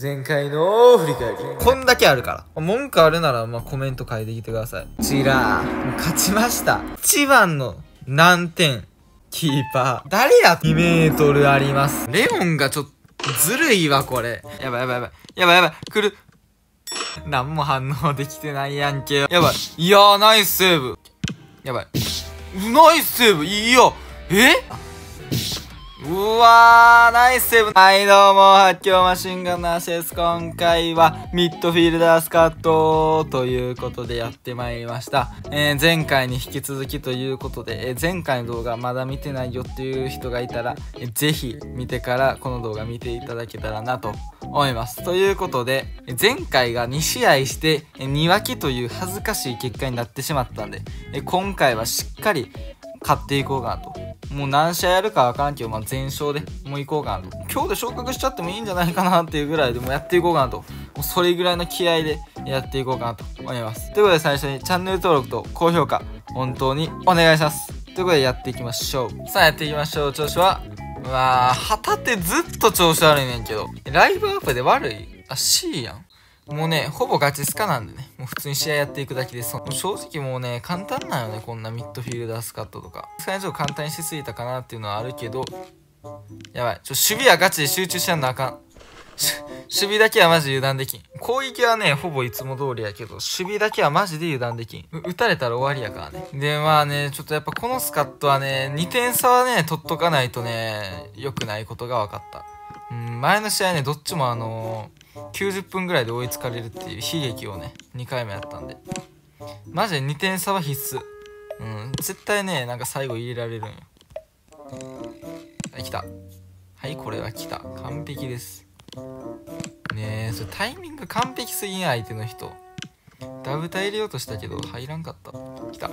前回の振り返り。こんだけあるから。文句あるなら、まあ、コメント書いてきてください。こちら、勝ちました。一番の難点、キーパー。誰や ?2 メートルあります。レオンがちょっと、ずるいわ、これ。やばいやばいやばい。やばいやばい。来る。何も反応できてないやんけ。やばい。いやー、ナイスセーブ。やばい。ナイスセーブいいよえ？うわー、ナイスセーブ。はい、どうも、発狂マシンガンナーシです。今回は、ミッドフィールダースカットということでやってまいりました。えー、前回に引き続きということで、えー、前回の動画まだ見てないよっていう人がいたら、えー、ぜひ見てからこの動画見ていただけたらなと思います。ということで、前回が2試合して、えー2分けという恥ずかしい結果になってしまったんで、え今回はしっかり勝っていこうかなと。もう何試合やるかわからんけど、まあ、全勝でもういこうかなと。今日で昇格しちゃってもいいんじゃないかなっていうぐらいでもやっていこうかなと。もうそれぐらいの気合でやっていこうかなと思います。ということで最初にチャンネル登録と高評価、本当にお願いします。ということでやっていきましょう。さあやっていきましょう。調子はうわ、旗ってずっと調子悪いねんけど。ライブアップで悪い？あ、C やん。もうね、ほぼガチスカなんでね、もう普通に試合やっていくだけです。もう正直もうね、簡単なんよね、こんなミッドフィールダースカットとか。さすがにちょっと簡単にしすぎたかなっていうのはあるけど、やばい。ちょ、守備はガチで集中しやんなあかん。守備だけはマジ油断できん。攻撃はね、ほぼいつも通りやけど、守備だけはマジで油断できん。打たれたら終わりやからね。で、まあね、ちょっとやっぱこのスカットはね、2点差はね、取っとかないとね、良くないことが分かった。うん、前の試合ね、どっちもあのー90分ぐらいで追いつかれるっていう悲劇をね2回目やったんで。マジで2点差は必須。うん絶対ねなんか最後入れられるんよ。はい来た。はいこれは来た。完璧です。ねえそれタイミング完璧すぎん相手の人。ダブタ入れようとしたけど入らんかった。来た。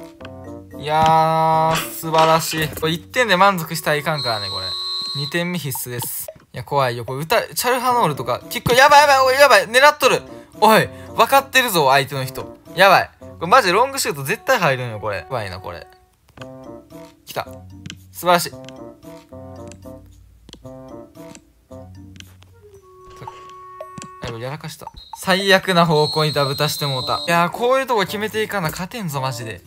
いやー素晴らしい。これ1点で満足したらいかんからねこれ。2点目必須です。いや、怖いよ。これ、歌、チャルハノールとか、結構、やばいやばい、おい、やばい、狙っとる。おい、分かってるぞ、相手の人。やばい。これ、マジロングシュート絶対入るんよ、これ。やばいな、これ。来た。素晴らしい。やらかした。最悪な方向にダブタしてもうた。いやー、こういうとこ決めていかな、勝てんぞ、マジで。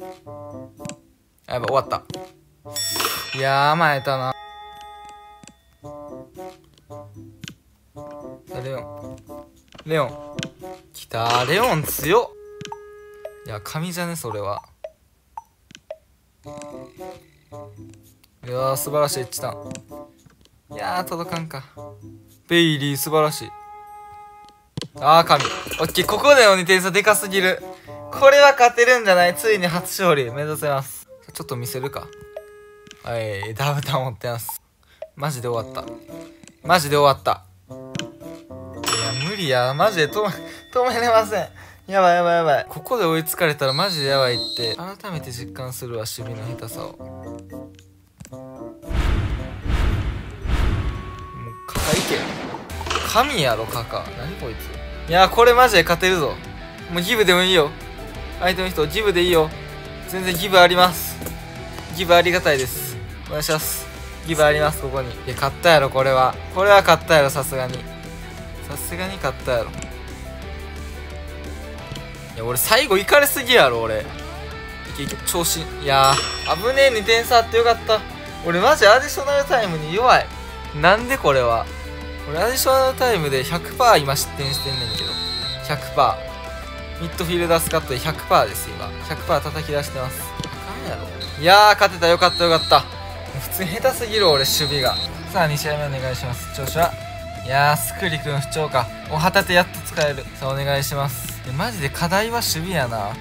やばい、終わった。いやー、甘えたな。レオン。レオン。きたレオン強っ。いや神じゃねそれは。いやー素晴らしいエッチタン。いや届かんか。ベイリー素晴らしい。あー神。オッケーここでの2点差でかすぎる。これは勝てるんじゃない？ついに初勝利。目指せます。ちょっと見せるか。はいダブタン持ってます。マジで終わった。マジで終わった。無理や。マジで止め止めれません。やばいやばいやばい。ここで追いつかれたらマジでやばいって。改めて実感するわ守備の下手さを。もうカカいけ神やろカカ。何こいつ。いやこれマジで勝てるぞ。もうギブでもいいよ。相手の人ギブでいいよ。全然ギブあります。ギブありがたいです。お願いします。ギブありますここに。いや勝ったやろこれは。これは勝ったやろさすがに。さすがに勝ったやろ。いや俺最後行かれすぎやろ俺。いけいけ調子いやー危ねえ2点差あってよかった。俺マジアディショナルタイムに弱い。なんでこれは。俺アディショナルタイムで100%今失点してんねんけど。100%ミッドフィールダースカットで100%です今。100%叩き出してます。あかんやろ。いやー勝てた。よかったよかった。普通に下手すぎる俺守備が。さあ2試合目お願いします。調子は？いやースクリ君不調か。お旗手やっと使える。さあお願いします。いやマジで課題は守備やな。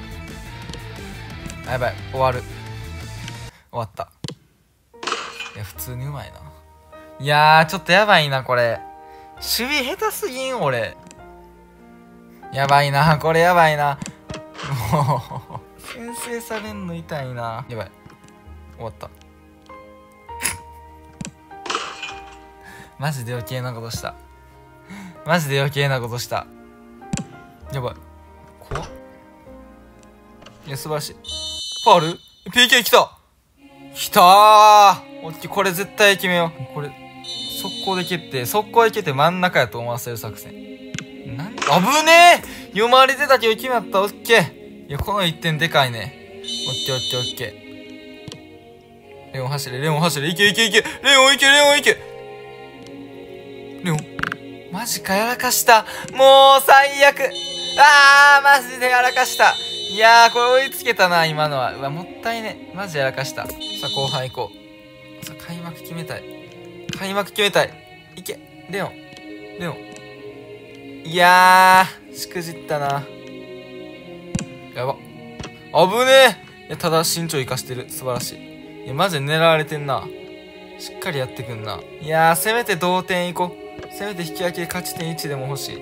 やばい終わる。終わった。いや普通にうまいな。いやーちょっとやばいなこれ。守備下手すぎん俺。やばいなこれやばいな。もう先制されんの痛いな。やばい。終わった。マジで余計なことした。マジで余計なことした。やばい。怖っ。いや素晴らしい。ファール ?PK 来た。来たー。オッケーこれ絶対決めよう。これ速攻で蹴って速攻で蹴って真ん中やと思わせる作戦。なん危ねえ！読まれてたけど決まった。オッケー。いやこの1点でかいね。オッケーオッケーオッケー。レオン走れレオン走れ。いけいけいけ。レオンいけレオンいけ。マジかやらかしたもう最悪あーマジでやらかしたいやーこれ追いつけたな今のはうわもったいねマジやらかしたさあ後半行こうさあ開幕決めたい開幕決めたいいけレオンレオンいやー、しくじったな。やば。あぶねえいや、ただ身長生かしてる。素晴らしい。いや、マジで狙われてんな。しっかりやってくんな。いやー、せめて同点いこう。せめて引き分け勝ち点1でも欲しい。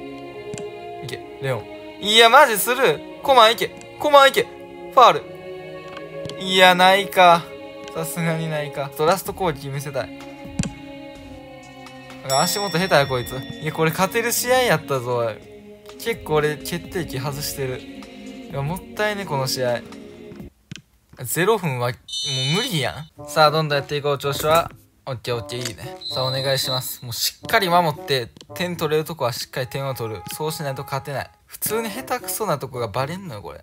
いけ、レオン。いや、マジする。コマンいけ。コマンいけ。ファール。いや、ないか。さすがにないか。ドラスト攻撃見せたい。足元下手やこいつ。いや、これ勝てる試合やったぞ、結構俺、決定機外してる。いや、もったいね、この試合。0分は、もう無理やん。さあ、どんどんやっていこう、調子は。オッケーオッケー、いいね。さあ、お願いします。もうしっかり守って、点取れるとこはしっかり点を取る。そうしないと勝てない。普通に下手くそなとこがバレんのよ、これ。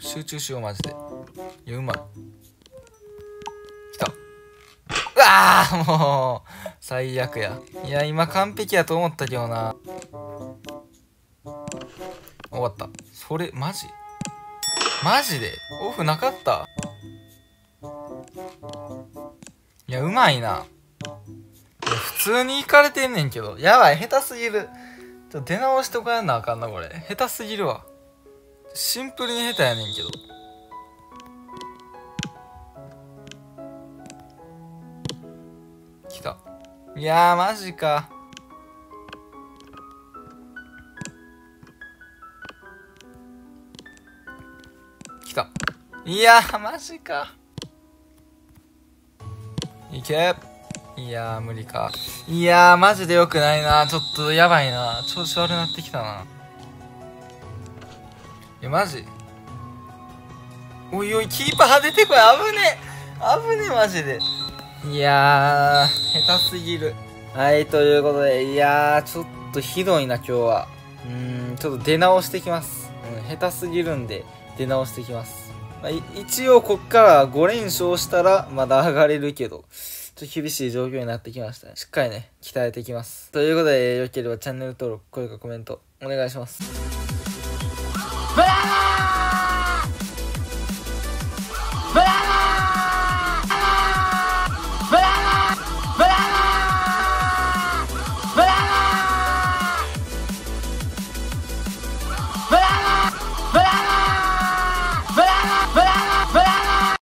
集中しよう、マジで。いや、うまい。来た。うわーもう。最悪や。いや、今完璧やと思ったけどな。終わった。それ、マジ？マジで？オフなかった？いや、うまいな。い、普通に行かれてんねんけど。やばい、下手すぎる。ちょっと出直しとかやんなあかんな、これ。下手すぎるわ。シンプルに下手やねんけど。来た。いやー、マジか。来た。いやー、マジか。いけ。いやー、無理か。いやー、マジで良くないな。ちょっとやばいな。調子悪なってきたな。いや、マジ。おいおい、キーパー出てこい。危ねえ。危ねえ、マジで。いやー、下手すぎる。はい、ということで、いやー、ちょっとひどいな、今日は。うん、ちょっと出直してきます。うん、下手すぎるんで、出直してきます。まあ、一応、こっから5連勝したら、まだ上がれるけど、ちょっと厳しい状況になってきましたね。しっかりね、鍛えていきます。ということで、良ければチャンネル登録、高評価、コメント、お願いします。